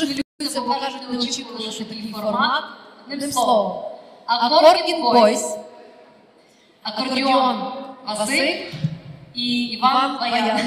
хвилюються, бо кажуть, не очікували, що такий формат. Одним словом. Акордін Бойс, акордіон Василь і Іван Баян.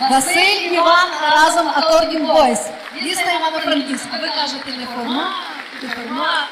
Василь Іван разом Акордін Бойс. Місто Івано-Франківська. Ви кажете не форма, не формат.